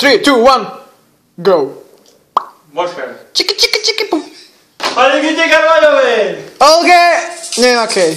Three, two, one, go. Mosher. Chica, chica, chica, pum. Olha quem tem carvalho, velho. Ok. Yeah, ok.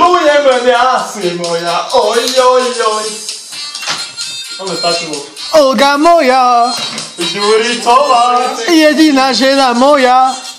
Czuję meniasy moja, oj, oj, oj. No wystarczy mu. Olga moja, dziuritowa, jedyna ziela moja.